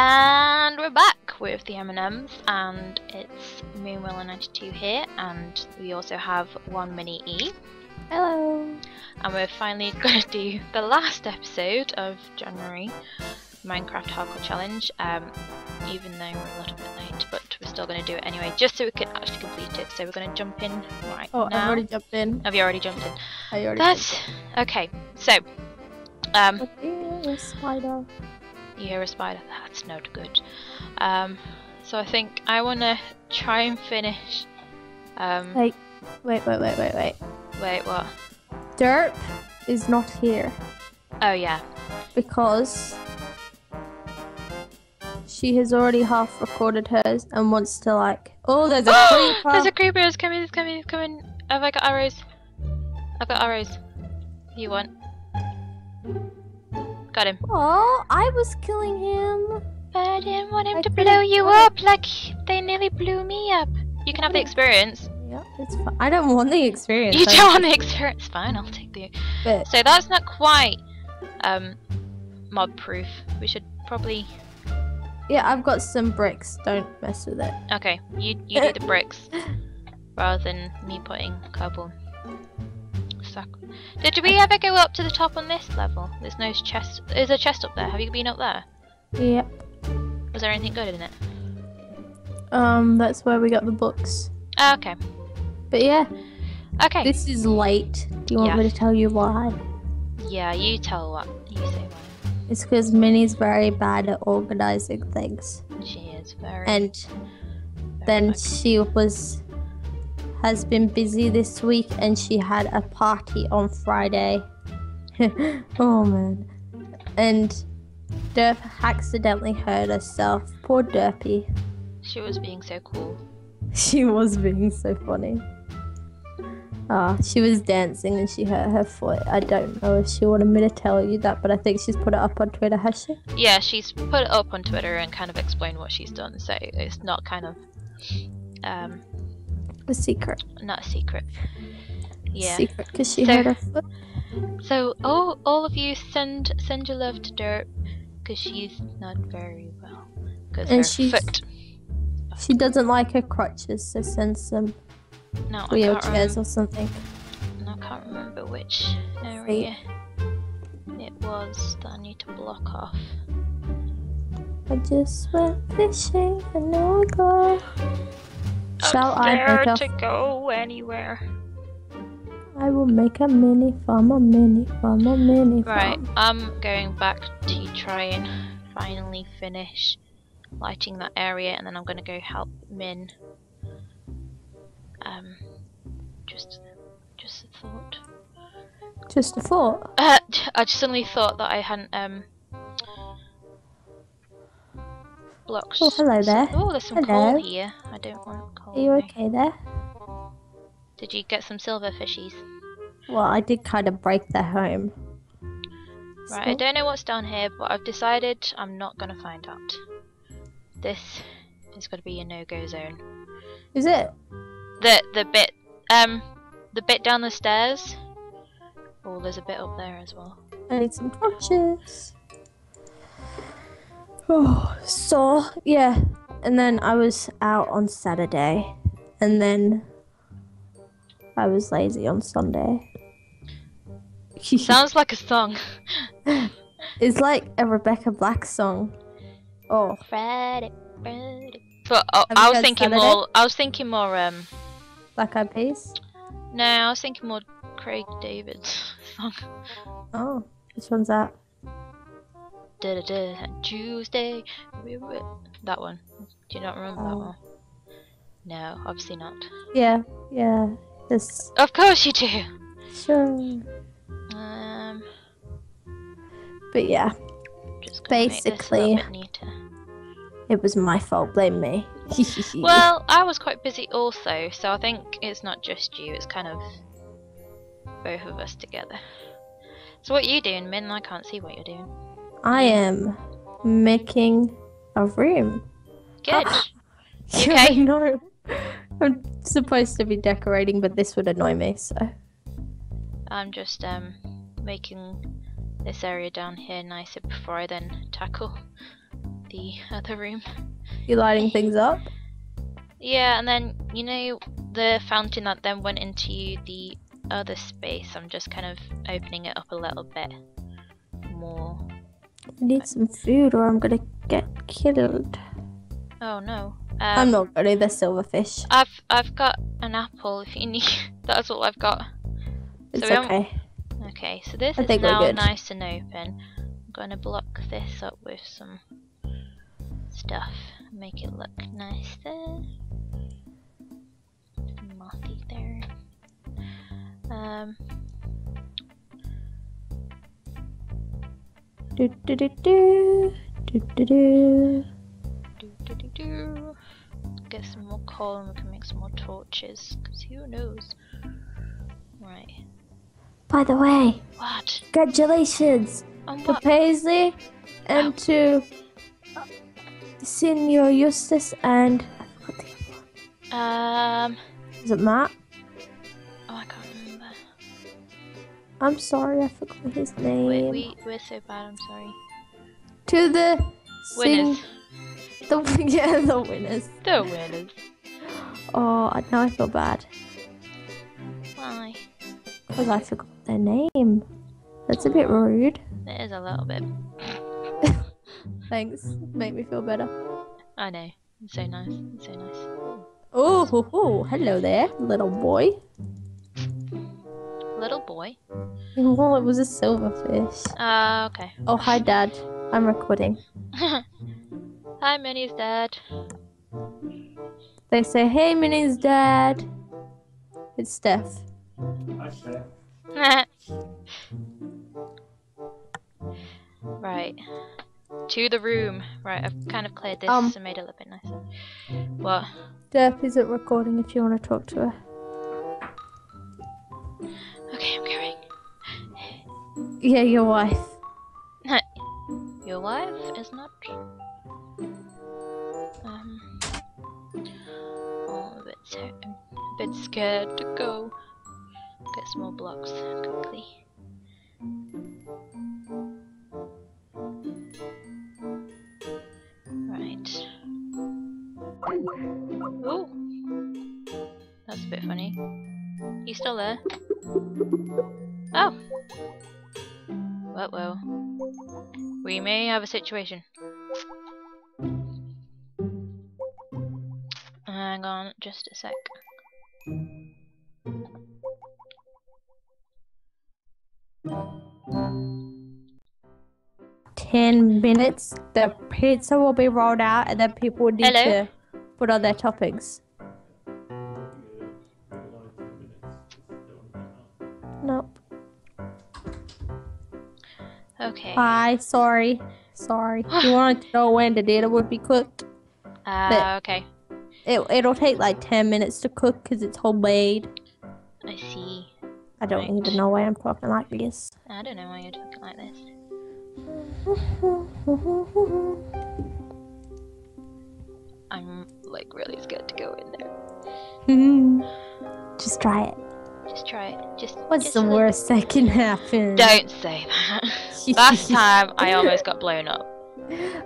And we're back with the M&Ms and it's Moonwillow92 here and we also have one Mini E Hello. and we're finally going to do the last episode of January Minecraft Hardcore Challenge um, even though we're a little bit late but we're still going to do it anyway just so we can actually complete it so we're going to jump in right Oh, now. I've already jumped in. Have you already jumped in? I already. That's okay so um, jumped in. What is spider? You hear a spider? That's not good. Um, so I think I want to try and finish. Um. Wait, wait, wait, wait, wait. wait, what? Derp is not here Oh yeah. because she has already half recorded hers and wants to like. Oh, there's a creeper. There's a creeper. It's coming. It's coming. It's coming. Have I got arrows? I've got arrows. You want? Got him. Oh, I was killing him. But I didn't want him I to blow you up like they nearly blew me up. You can have the experience. Yeah, it's fine. I don't want the experience. You I- don't want the experience. Fine, I'll take the But So that's not quite um, mob proof. We should probably. yeah, I've got some bricks. Don't mess with it. Okay, you you do the bricks rather than me putting cobble. Did we ever go up to the top on this level? There's no chest. There's a chest up there. Have you been up there? Yeah. Was there anything good in it? Um, that's where we got the books. Ah, okay. But yeah, Okay. this is late. Do you want me to tell you why? Yeah, you tell what you say. why. It's because Minny's very bad at organizing things, she is very. and very then she was has been busy this week, and she had a party on Friday. oh man! And Derp accidentally hurt herself. Poor Derpy. she was being so cool. She was being so funny. Ah, she was dancing and she hurt her foot. I don't know if she wanted me to tell you that, but I think she's put it up on Twitter, has she? Yeah, she's put it up on Twitter and kind of explained what she's done. So it's not kind of um A secret. not a secret. Yeah. Secret, because she So- hurt her foot. So all all of you send send your love to Derp because she's not very well because her she's- foot. She doesn't like her crutches, so send some No, wheelchairs or something. I can't remember which area it was that I need to block off. I just went fishing and now I go. Shall I dare make a to go anywhere? I will make a mini farm, a mini farm, a mini Right. I'm going back to try and finally finish lighting that area, and then I'm going to go help Min. Um, just, just a thought. Just a thought. Uh, I just suddenly thought that I hadn't um blocked. Oh, hello there. Oh, there's some Hello. coal here. I don't want coal. Are you okay there? Did you get some silver fishies? Well, I did kind of break their home. Right, I don't know what's down here, but I've decided I'm not gonna find out. This is gonna be a no-go zone. Is it? The the bit um the bit down the stairs. Oh, there's a bit up there as well. I need some torches. Oh, so yeah, and then I was out on Saturday, and then I was lazy on Sunday. Sounds like a song. it's like a Rebecca Black song. Oh, Friday, Friday. But oh, I was thinking Saturday? more. I was thinking more. Um, Black Eyed Peas. no, I was thinking more Craig David's song. Oh, which one's that? Da da da. Tuesday. That one. Do you not remember that Oh. one? No, obviously not. Yeah, yeah. This Of course you do. sure, Um, but yeah, just gonna make this a Basically- little bit neater. it was my fault. Blame me. Well, I was quite busy also, so I think it's not just you, it's kind of both of us together. So what are you doing, Min? I can't see what you're doing. I am making a room. Good. Yeah, okay? Know. I'm supposed to be decorating, but this would annoy me, so. I'm just um making this area down here nicer before I then tackle the other room. You lighting things up? Yeah, and then you know the fountain that then went into the other space. I'm just kind of opening it up a little bit more. I need some food or I'm gonna get killed. Oh no. Um, I'm not gonna the silverfish. I've I've got an apple if you need. That's all I've got. It's we haven't- okay. Okay, so this I is now nice and open. I'm going to block this up with some stuff. Make it look nice there. Mothy there. Um, Do do do do do do do. do, do, do, do. Get some more coal and we can make some more torches. Because who knows? Right. By the way, What? congratulations On to? Paisley and to uh, Senior Eustace and I forgot the Um, is it Matt? I'm sorry, I forgot his name. Wait, we, we're so bad, I'm sorry. To the Winners. the yeah, the winners. The winners. Oh, now I feel bad Why? because I forgot their name. That's a bit rude. It is a little bit. Thanks. Make me feel better. I know. It's so nice. It's so nice. Oh, ho, ho. hello there, little boy. Little boy. Well, it was a silverfish. Uh, okay. Oh, hi, Dad. I'm recording. Hi, Minny's dad. They say, "Hey, Minny's dad." It's Steph. Hi, Steph. right. To the room. Right, I've kind of cleared this Um. and made it a little bit nicer. What? Steph isn't recording. If you want to talk to her. Okay, I'm going. Yeah, your wife. Your wife is not. Um. Oh, I'm a bit, so- I'm a bit scared to go. Get some more blocks quickly. Right. Ooh. That's a bit funny. You still there? Oh. Well, well. We may have a situation. Hang on, just a sec. Ten minutes. The pizza will be rolled out, and then people will need Hello? to put on their toppings. Okay. Hi. Sorry. Sorry. you wanted to know when the dinner would be cooked? Uh, okay. It it'll take like ten minutes to cook because it's homemade. I see. I don't Right. even know why I'm talking like this. I don't know why you're talking like this. I'm like really scared to go in there. Just try it. Try it. Just. What's just the worst that can happen? Don't say that. Last time I almost got blown up.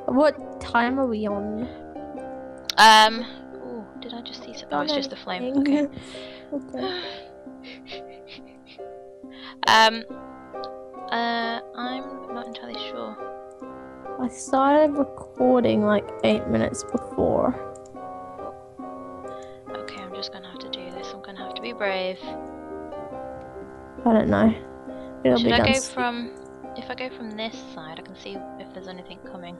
What time are we on? Um. Ooh, did I just see something? Oh, it's just the flame. Okay. okay. Um. Uh, I'm not entirely sure. I started recording like eight minutes before. Okay, I'm just gonna have to do this. I'm gonna have to be brave. I don't know. It'll Should be I go from? If I go from this side, I can see if there's anything coming.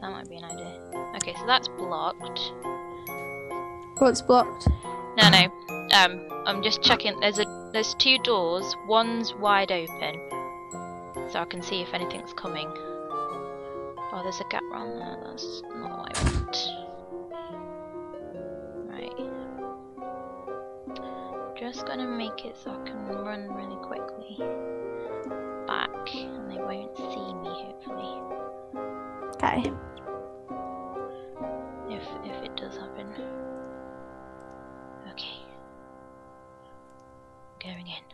That might be an idea. Okay, so that's blocked. What's blocked? No, no. Um, I'm just checking. There's a there's two doors. One's wide open, so I can see if anything's coming. Oh, there's a gap around there. That's not what I want. just gonna make it so I can run really quickly back and they won't see me hopefully. Okay. If if it does happen. Okay. Going in.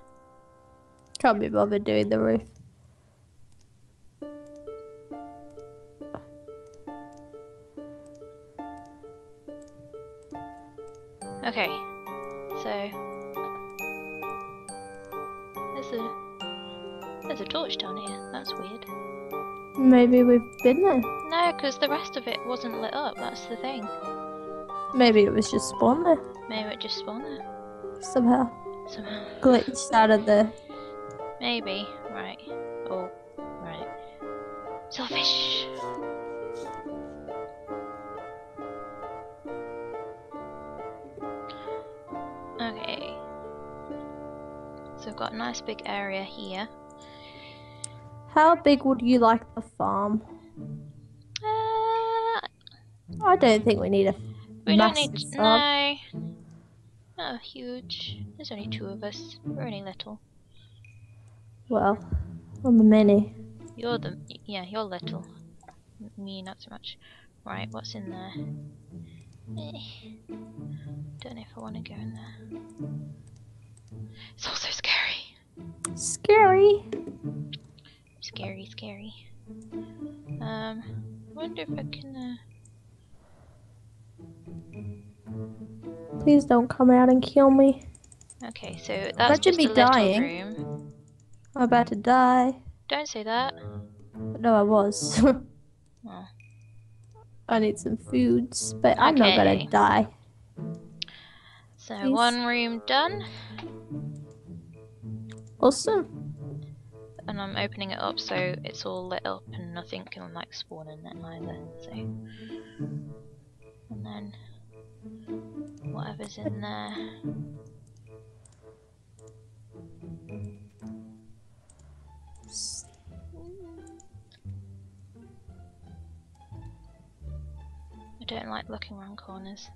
Can't be bothered doing the roof. Okay. So There's a torch down here. That's weird. Maybe we've been there. No, because the rest of it wasn't lit up. That's the thing. Maybe it was just spawned there Maybe it just spawned there somehow. somehow. Glitched out of the. Maybe. Right. Oh, right. Silverfish. Okay. So we've got a nice big area here. How big would you like the farm? Uh, I don't think we need a. we don't need. farm. No. Not huge. There's only two of us. We're only little. Well, I'm a mini. You're the yeah, you're little. Me not so much. Right, what's in there? Eh, Don't know if I want to go in there. It's also scary. Scary. Scary, scary. Um, wonder if I can. uh... Please don't come out and kill me. Okay, so that's Imagine just me a little dying. room. I'm about to die. Don't say that. No, I was. Oh. I need some foods, but I'm not gonna die. So Please. one room done, Awesome. And I'm opening it up so it's all lit up and nothing can like spawn in it either. So, and then whatever's in there. I don't like looking around corners.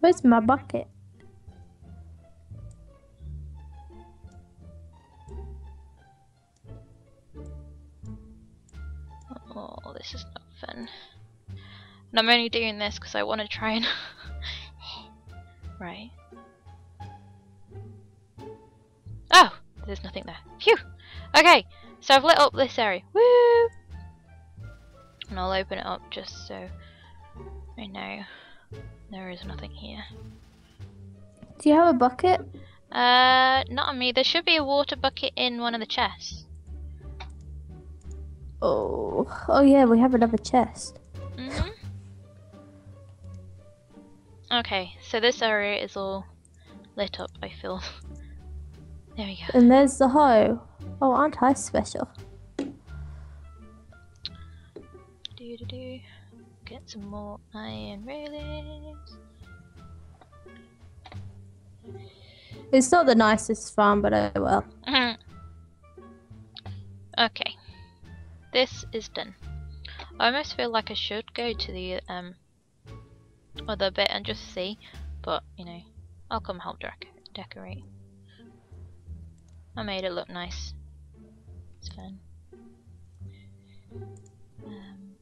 Where's my bucket? This is not fun. And I'm only doing this because I want to try and. right. Oh! There's nothing there. Phew! Okay, so I've lit up this area. Woo! And I'll open it up just so I know there is nothing here. Do you have a bucket? Uh, not on me. There should be a water bucket in one of the chests. Oh, oh yeah, we have another chest. hmm Okay, so this area is all lit up, I feel. there we go. And there's the hoe. Oh, aren't I special? Do do do. Get some more iron railings. It's not the nicest farm, but oh well. This is done. I almost feel like I should go to the um other bit and just see, but you know, I'll come help dec- decorate. I made it look nice. It's fun. Um,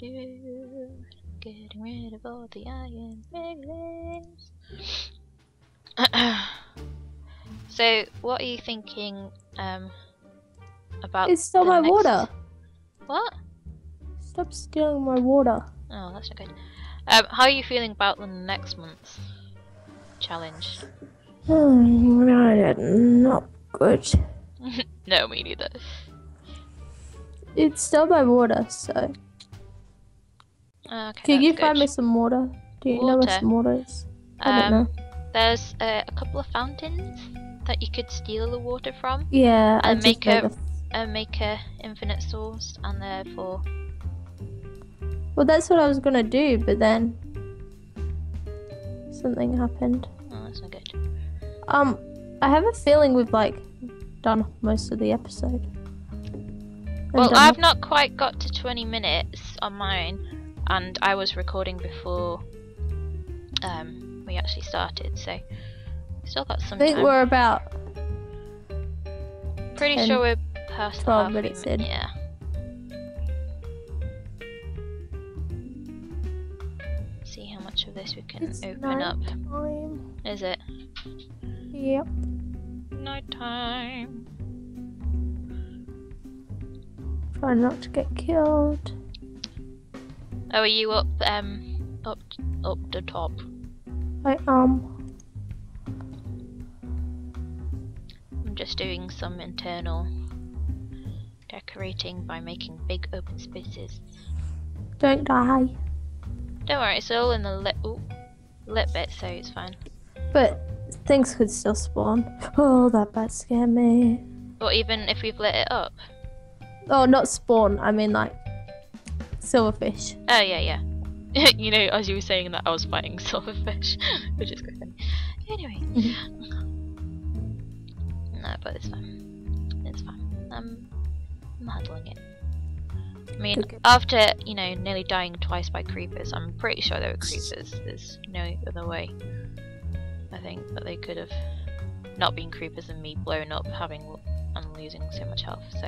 doo-doo-doo. Getting rid of all the iron railings. so, what are you thinking um, about? It's still my next- water. What? Stop stealing my water. Oh, that's not good. Um, how are you feeling about the next month's challenge? Hmm, not good. no, me neither. It's still my water, so. Okay, Can you that's find me some water? Do you know where some water is? I don't Um, know. there's uh, a couple of fountains that you could steal the water from Yeah, and just make a- and make a infinite source, and therefore, Well, that's what I was gonna do, but then something happened. oh, that's not good. Um, I have a feeling we've like done most of the episode. Well, I've not quite got to 20 minutes on mine, and I was recording before um, we actually started, so still got I think time. we're about Pretty 10, sure we're past the 12 halfway minutes in. Yeah. See how much of this we can it's open night up. time. Is it Yep. Night time. Try not to get killed. Oh, are you up? Um, up up the top. I um. Just doing some internal decorating by making big open spaces. Don't die. Don't worry, it's all in the lit, ooh, lit bit, so it's fine. But things could still spawn. Oh, that bat scared me. Or even if we've lit it up. Oh, not spawn. I mean like silverfish. Oh yeah, yeah. you know, as you were saying that, I was fighting silverfish, which is quite funny. Anyway. But it's fine. It's fine. I'm, I'm handling it. I mean, Okay. after, you know, nearly dying twice by creepers, I'm pretty sure they were creepers. There's no other way. I think that they could have not been creepers and me blown up having and losing so much health, so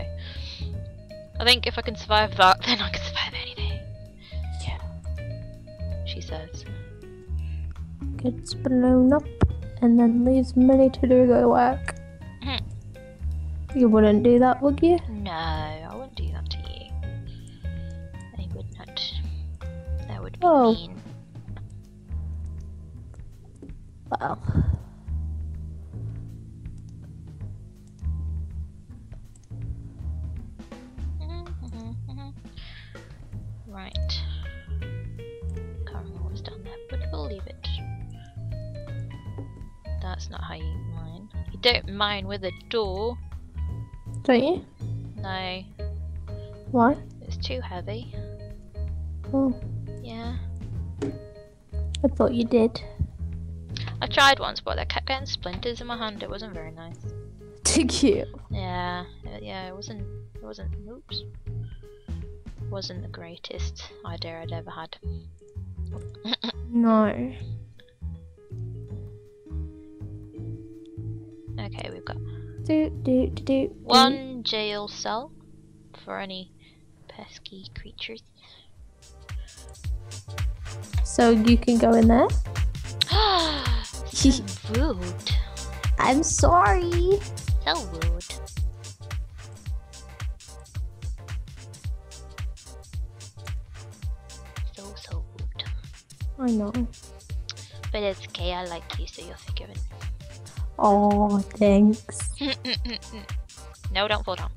I think if I can survive that, then I can survive anything. Yeah. She says. Gets blown up and then leaves Minny to do the work. You wouldn't do that, would you? No, I wouldn't do that to you. I would not. That would be Oh. mean. Well. right. Can't remember what's down there, but we'll leave it. That's not how you mine. You don't mine with a door. Don't you? No, Why? it's too heavy. Oh, Yeah. I thought you did. I tried once, but I kept getting splinters in my hand. It wasn't very nice. Too cute. Yeah, uh, yeah, it wasn't, it wasn't, oops, wasn't the greatest idea I'd ever had. No. Okay, we've got Do do do do. one jail cell for any pesky creatures. So you can go in there. so rude, I'm sorry. so rude. So so rude. I know. But it's okay. I like you, so you're forgiven. Oh, thanks. no, don't fall down.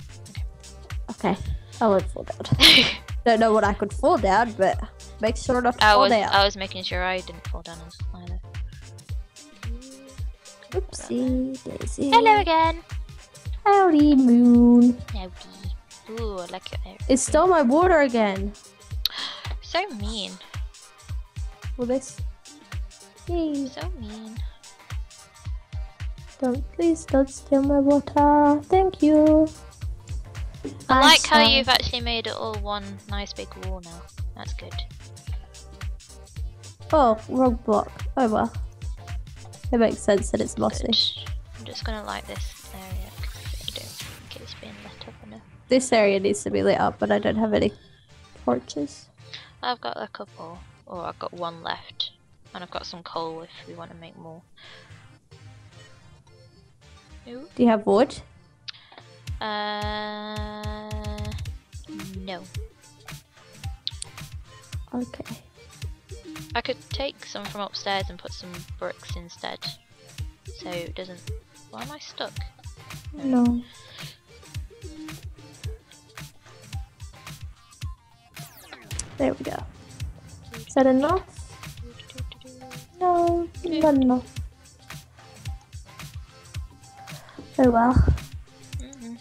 Okay, I won't fall down. Don't know what I could fall down, but make sure not to I fall was down. I was making sure I didn't fall down either. Oopsie daisy. Hello again. Howdy, moon. Howdy. Ooh, I like your hair. It stole my water again. So mean. Well, this? Please So mean. Don't, please don't steal my water. Thank you. I like how you've actually made it all one nice big wall now. That's good. Oh, wrong block. Oh well. It makes sense that it's mossy. Good. I'm just gonna light this area because I don't think it's been lit up enough. This area needs to be lit up, but I don't have any torches. I've got a couple, or I've got one left, and I've got some coal if we want to make more. Do you have wood? Uh, no. Okay. I could take some from upstairs and put some bricks instead. So it doesn't. Why am I stuck? No. There we go. Is that enough? No, not enough. Oh well. Mhm.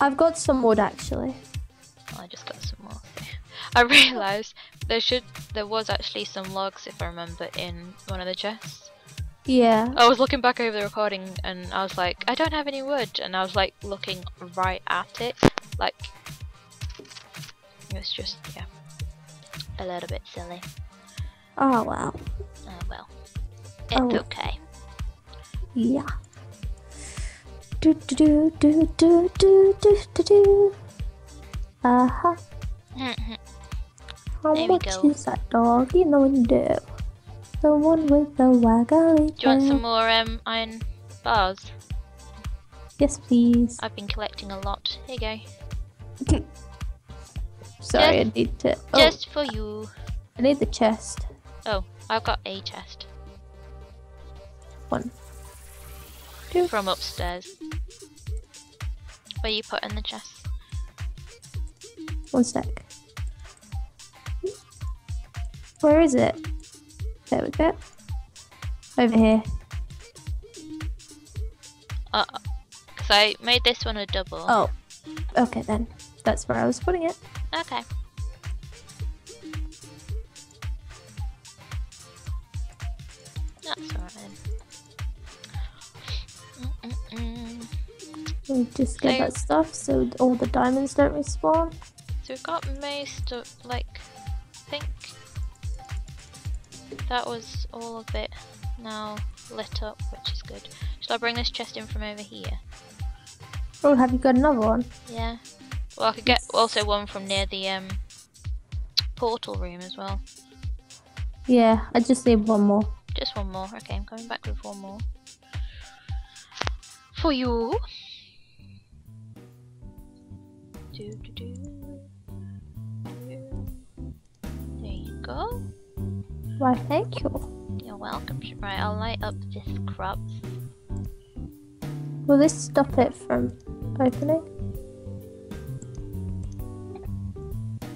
I've got some wood actually. I just got some more. I realised there should there was actually some logs if I remember in one of the chests. Yeah. I was looking back over the recording and I was like, I don't have any wood, and I was like looking right at it, like it was just yeah, a little bit silly. Oh well. Oh well, it's Oh. okay. Yeah. Do do do do do do do do do. Uh huh. How There much is that dog in the window? The one with the waggly Do you want some more um, iron bars? Yes, please. I've been collecting a lot. Here you go. Sorry, I Just- need to. Oh, Just for you. I need the chest. Oh, I've got a chest One. From upstairs. Where you put in the chest? One sec. Where is it? There we go. Over here. Uh, cause I made this one a double. Oh. Okay then. That's where I was putting it. Okay. We just get So- that stuff so all the diamonds don't respawn. So we've got most of, like, I think that was all of it now lit up, which is good. Shall I bring this chest in from over here? Oh, have you got another one? Yeah. Well, I could get also one from near the um portal room as well. Yeah, I just need one more. Just one more. Okay, I'm coming back with one more. For you. Do, do, do. Do. There you go. Why, thank you. You're welcome. Right, I'll light up this crop. Will this stop it from opening?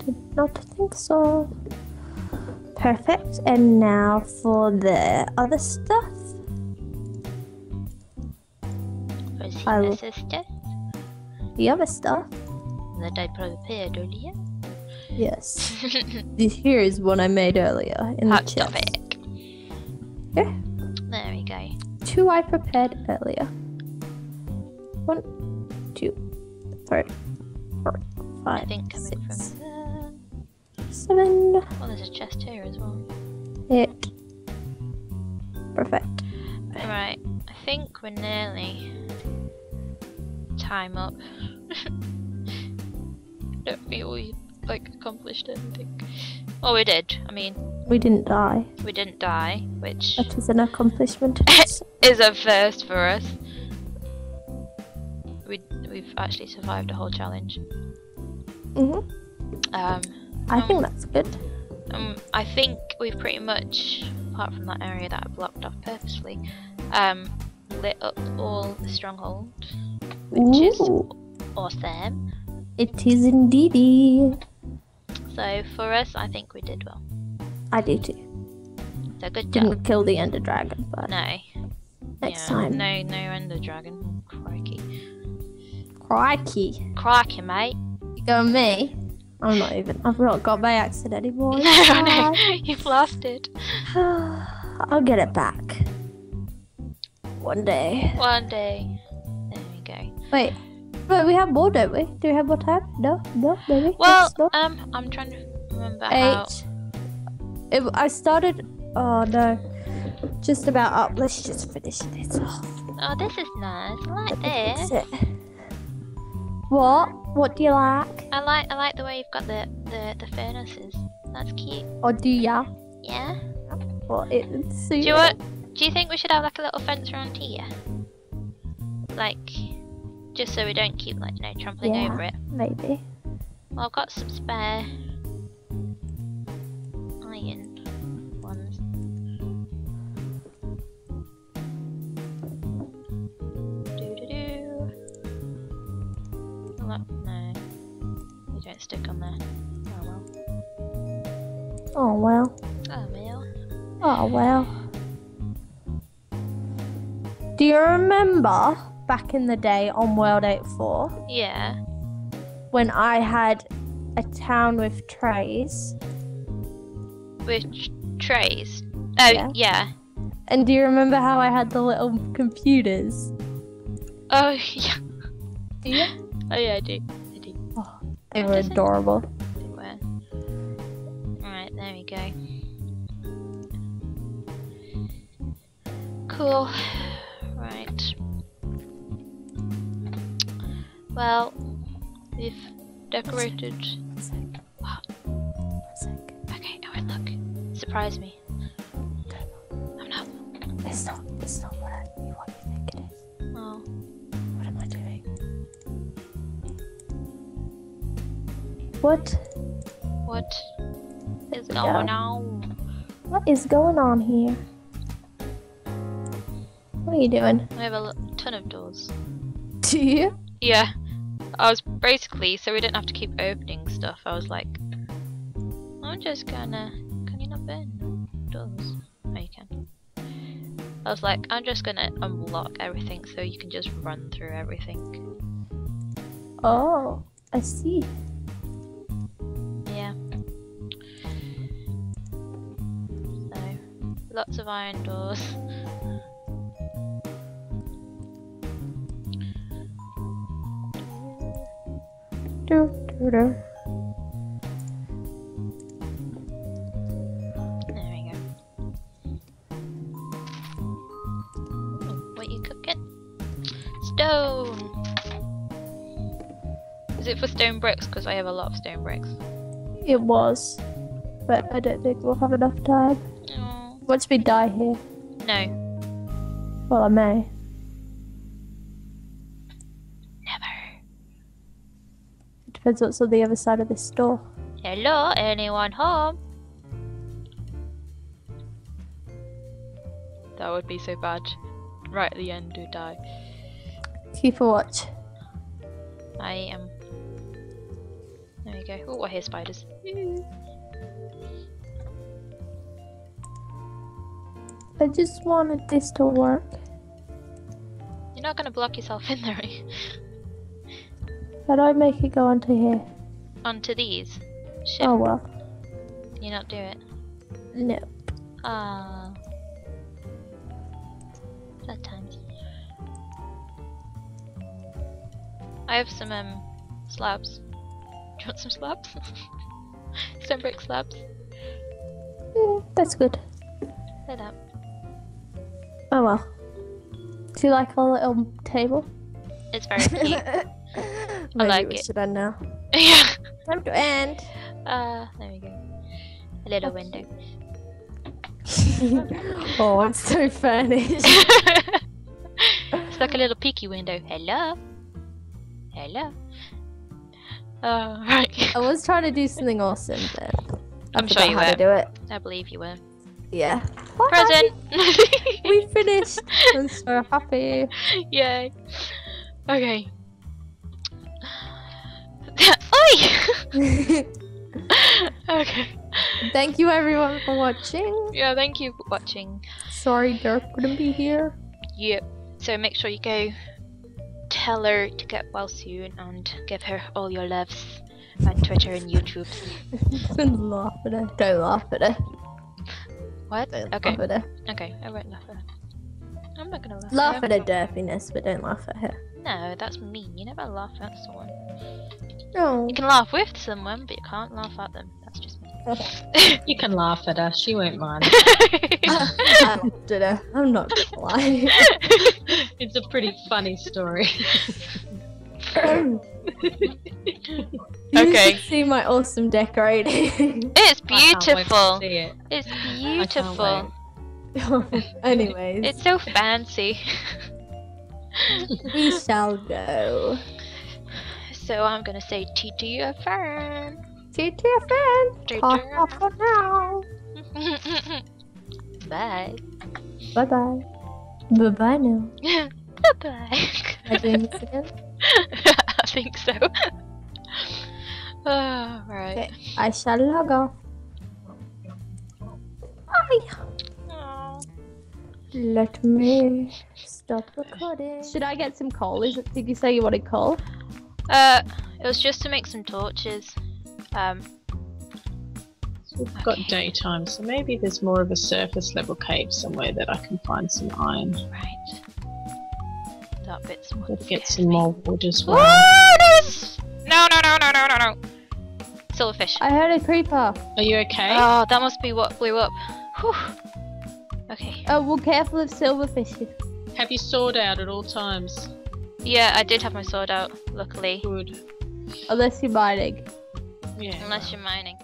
Did not think so. Perfect. And now for the other stuff. Will- the The other stuff. That I prepared earlier? Yes. This here is one I made earlier in Hot the chest. topic. Yeah. There we go. Two I prepared earlier. One, two, three, four, I think coming six, seven, Oh, there's a chest here as well. eight. Perfect. Right, I think we're nearly time up. Don't feel we like accomplished anything. Oh, we did. I mean, We didn't die. we didn't die, which That is an accomplishment. is a first for us. We we've actually survived a whole challenge. hmm Um, I Um, think that's good. um, I think we've pretty much, apart from that area that I blocked off purposely, um, lit up all the stronghold, which is awesome. It is indeedy. So for us, I think we did well. I do too. So good job. Didn't kill the Ender Dragon, but No. next yeah, time. No, no Ender Dragon. Crikey. Crikey. Crikey, mate. You go me. I'm not even. I've not got my accent anymore. No, no, you've lost it. I'll get it back. One day. One day. There we go. Wait. But we have more, don't we? Do we have more time? No? No? Maybe? Well, Let's not. um, I'm trying to remember how. Eight. It, I started. Oh no. Just about up. Let's just finish this off. Oh, this is nice. I like That's this. it. What? What do you like? I like I like the way you've got the the, the furnaces. That's cute. Or do ya? Yeah. What? It's Do you want? Do you think we should have like a little fence around here? Like, just so we don't keep like you know trampling Yeah. over it. Maybe. Well, I've got some spare iron ones. Do do do. Well, oh, no, they don't stick on there. Oh well. Oh well. Oh well. Oh well. Do you remember back in the day on World 84 Yeah. when I had a town with trays? With trays. Oh Yeah. yeah. And do you remember how I had the little computers? Oh yeah. Do you? Oh yeah, I do. I do. Oh, they were it- adorable. They were. Right, there we go. Cool. Right. Well, we've decorated. One sec. What? One sec. Okay, now I look. Surprise me. I'm not. It's not. It's not what, I, what you think it is. Oh. What am I doing? What? What? is going on? What is going on here? What are you doing? We have a ton of doors. Do you? Yeah. I was basically, so we didn't have to keep opening stuff, I was like, I'm just gonna. Can you not burn doors? Oh, you can. I was like, I'm just gonna unlock everything so you can just run through everything. Oh, I see. Yeah. So, lots of iron doors. Do, do, do. There we go. What you cooking? Stone! Is it for stone bricks? Because I have a lot of stone bricks. It was, but I don't think we'll have enough time. Once we die here, no. well, I may. Never. It depends what's on the other side of this door. Hello, anyone home? That would be so bad. Right at the end, to die. Keep a watch. I am. There we go. Oh, I hear spiders. I just wanted this to work. You're not gonna block yourself in there, How do I make it go onto here? Onto these. Shit, Oh well. can you not do it? No. Ah. Sad times. I have some um slabs. Do you want some slabs? some brick slabs. Mm, that's good. Say that. Oh well. Do you like our little table? It's very cute. Maybe like we it. should end now. yeah. Time to end. Uh, there we go. A little window. oh, I'm so furnished. it's like a little peeky window. Hello. Hello. Oh, right. I was trying to do something awesome, but I I'm sure you how were. to do it. I believe you were. Yeah. Present. we finished. I'm so happy. Yay. Okay. Oi! okay. Thank you everyone for watching. Yeah, thank you for watching. Sorry Derp couldn't be here. Yep. So make sure you go tell her to get well soon and give her all your loves on Twitter and YouTube. Don't laugh at her. Don't laugh at her. What? Don't Okay. laugh at her. Okay, I won't laugh at her. I'm not gonna laugh, Laugh at at her but don't laugh at her. her. No, that's mean. You never laugh at someone. No. You can laugh with someone, but you can't laugh at them. That's just me. You can laugh at her, she won't mind. I laughed at her. I'm not gonna lie. it's a pretty funny story. You Okay. should see my awesome decorating. it's I can't wait to beautiful. see it. It's beautiful. Anyways, It's so fancy. we shall go. So I'm gonna say T to your friend. See to your friend. Tea to your ta for now. Bye. Bye bye. Bye bye now. Bye bye. Am I doing this again? I think so. oh, right. Okay. I shall log off. Bye. Let me stop recording. Should I get some coal? Is it, did you say you wanted coal? Uh, it was just to make some torches. Um, We've got daytime, so maybe there's more of a surface level cave somewhere that I can find some iron. right. That bit's what We'll get some me. more wood as Whoa, well. there's- No, no, no, no, no, no, no. Silverfish. I heard a creeper. Are you okay? Oh, that must be what blew up. Whew. Okay. Oh, well, careful of silverfish. Have you sword out at all times? Yeah, I did have my sword out, luckily. Good. Unless you're mining. Yeah. Unless you're mining.